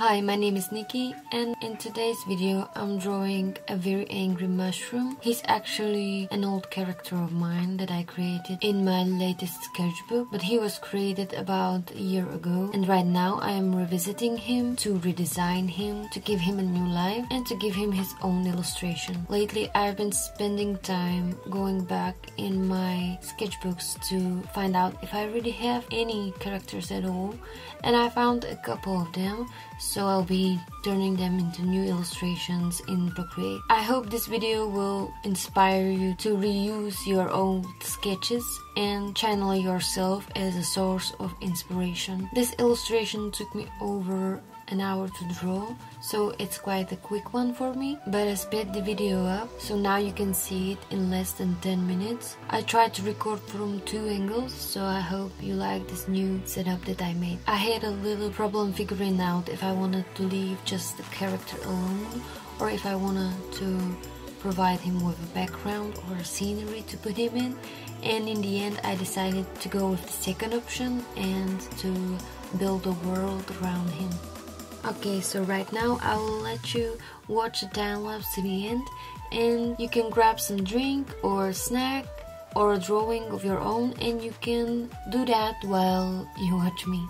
Hi, my name is Nikki and in today's video I'm drawing a very angry mushroom. He's actually an old character of mine that I created in my latest sketchbook but he was created about a year ago and right now I am revisiting him to redesign him, to give him a new life and to give him his own illustration. Lately I've been spending time going back in my sketchbooks to find out if I really have any characters at all and I found a couple of them I'll be turning them into new illustrations in Procreate. I hope this video will inspire you to reuse your own sketches and channel yourself as a source of inspiration. This illustration took me over an hour to draw so it's quite a quick one for me. But I sped the video up so now you can see it in less than 10 minutes. I tried to record from two angles so I hope you like this new setup that I made. I had a little problem figuring out if I wanted to leave just the character alone or if I wanted to provide him with a background or scenery to put him in. And in the end I decided to go with the second option and to build a world around him. Okay, so right now I will let you watch the time lapse to the end and you can grab some drink or snack or a drawing of your own and you can do that while you watch me.